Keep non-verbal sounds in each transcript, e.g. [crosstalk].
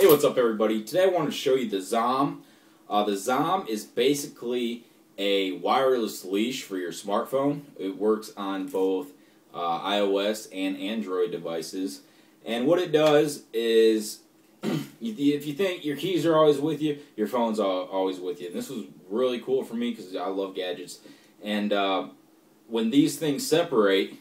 Hey, what's up, everybody? Today I want to show you the ZOMM. Uh, the ZOMM is basically a wireless leash for your smartphone. It works on both uh, iOS and Android devices. And what it does is, [clears throat] if you think your keys are always with you, your phone's always with you. And this was really cool for me because I love gadgets. And uh, when these things separate,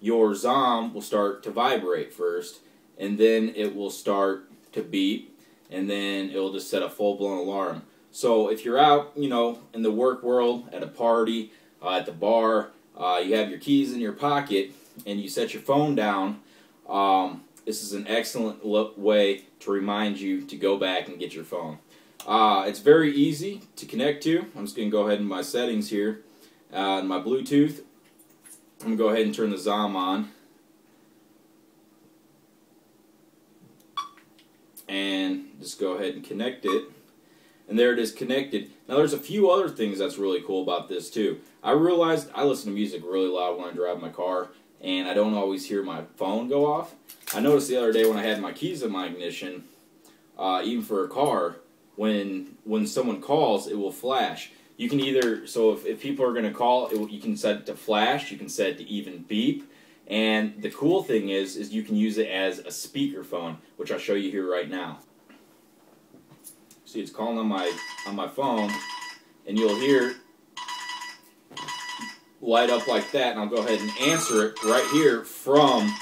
your ZOMM will start to vibrate first, and then it will start to beep, and then it'll just set a full blown alarm. So if you're out, you know, in the work world, at a party, uh, at the bar, uh, you have your keys in your pocket, and you set your phone down, um, this is an excellent way to remind you to go back and get your phone. Uh, it's very easy to connect to. I'm just going to go ahead in my settings here. Uh, my Bluetooth, I'm going to go ahead and turn the ZOMM on. And just go ahead and connect it. And there it is connected. Now there's a few other things that's really cool about this too. I realized I listen to music really loud when I drive my car and I don't always hear my phone go off. I noticed the other day when I had my keys in my ignition, uh, even for a car, when when someone calls, it will flash. You can either so if, if people are going to call, it, you can set it to flash. You can set it to even beep. And the cool thing is, is you can use it as a speakerphone, which I'll show you here right now. See, it's calling on my on my phone, and you'll hear light up like that, and I'll go ahead and answer it right here from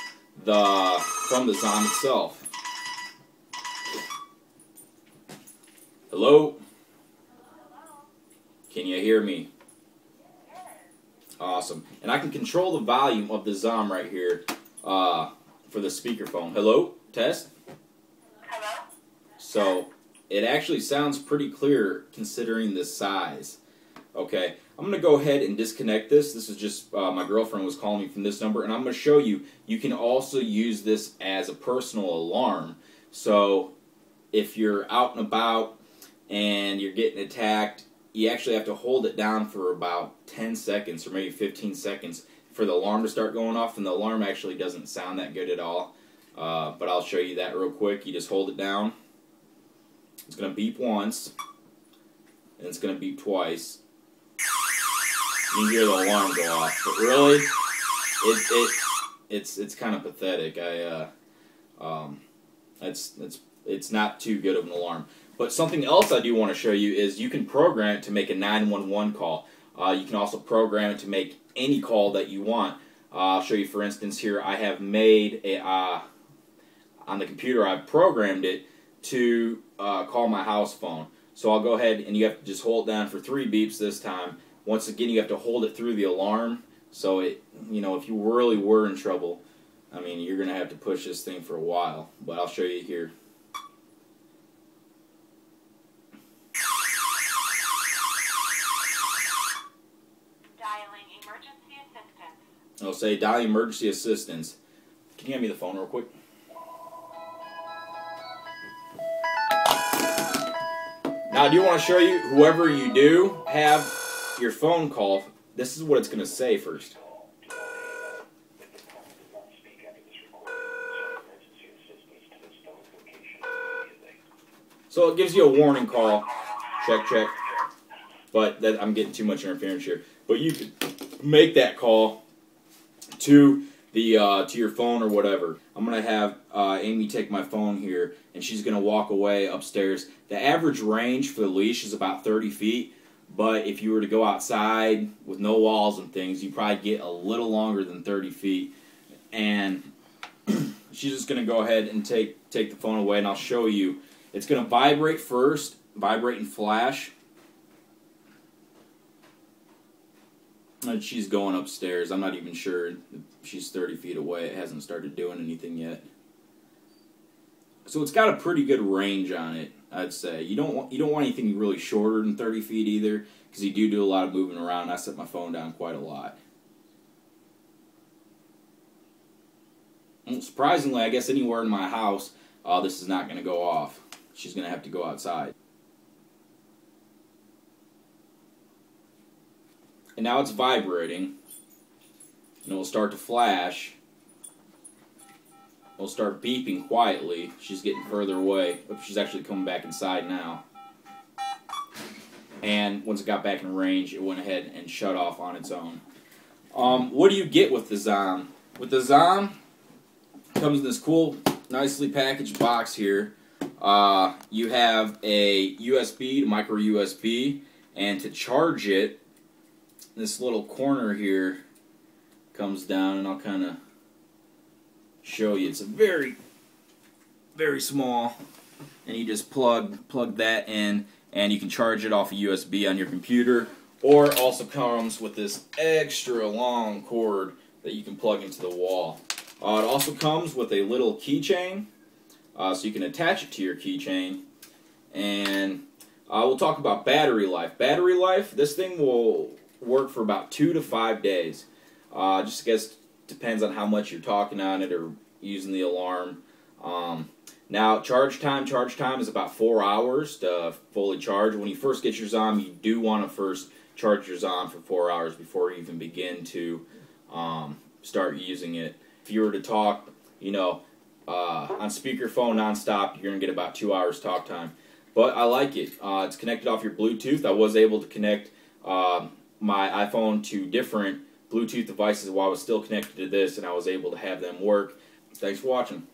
the from the ZOMM itself. Hello? Can you hear me? Awesome. And I can control the volume of the ZOMM right here uh, for the speakerphone. Hello? Test? Hello? So it actually sounds pretty clear considering the size. Okay, I'm going to go ahead and disconnect this. This is just uh, my girlfriend was calling me from this number, and I'm going to show you you can also use this as a personal alarm. So if you're out and about and you're getting attacked you actually have to hold it down for about 10 seconds or maybe 15 seconds for the alarm to start going off, and the alarm actually doesn't sound that good at all. Uh, but I'll show you that real quick. You just hold it down. It's going to beep once, and it's going to beep twice. You can hear the alarm go off, but really, it, it it's it's kind of pathetic. I uh, um, it's it's it's not too good of an alarm. But something else I do want to show you is you can program it to make a 911 call. Uh, you can also program it to make any call that you want. Uh, I'll show you, for instance, here I have made a uh, on the computer. I've programmed it to uh, call my house phone. So I'll go ahead and you have to just hold down for three beeps this time. Once again, you have to hold it through the alarm. So it, you know, if you really were in trouble, I mean, you're gonna have to push this thing for a while. But I'll show you here. It'll say dial emergency assistance. Can you hand me the phone real quick? Now I do want to show you, whoever you do have your phone call, this is what it's going to say first. So it gives you a warning call. Check, check. But that, I'm getting too much interference here. But you can make that call to the uh, to your phone or whatever. I'm gonna have uh, Amy take my phone here, and she's gonna walk away upstairs. The average range for the leash is about 30 feet, but if you were to go outside with no walls and things, you probably get a little longer than 30 feet. And [clears throat] she's just gonna go ahead and take take the phone away, and I'll show you. It's gonna vibrate first, vibrate and flash. She's going upstairs. I'm not even sure. She's 30 feet away. It hasn't started doing anything yet. So it's got a pretty good range on it, I'd say. You don't want you don't want anything really shorter than 30 feet either, because you do do a lot of moving around. I set my phone down quite a lot. surprisingly, I guess anywhere in my house, uh, this is not going to go off. She's going to have to go outside. And now it's vibrating and it will start to flash It will start beeping quietly. She's getting further away. She's actually coming back inside now. And once it got back in range, it went ahead and shut off on its own. Um, what do you get with the ZOMM? With the ZOMM, comes in this cool, nicely packaged box here. Uh, you have a USB to micro USB, and to charge it, this little corner here comes down, and I'll kind of show you. It's a very, very small, and you just plug plug that in, and you can charge it off a USB on your computer, or also comes with this extra long cord that you can plug into the wall. Uh, it also comes with a little keychain, uh, so you can attach it to your keychain, and uh, we'll talk about battery life. Battery life, this thing will work for about two to five days. Uh, just guess depends on how much you're talking on it or using the alarm. Um, now, charge time, charge time is about four hours to fully charge. When you first get your ZOMM, you do want to first charge your ZOMM for four hours before you even begin to um, start using it. If you were to talk, you know, uh, on speakerphone nonstop, you're going to get about two hours talk time. But I like it. Uh, it's connected off your Bluetooth. I was able to connect uh, my iPhone to different Bluetooth devices while I was still connected to this, and I was able to have them work. Thanks for watching.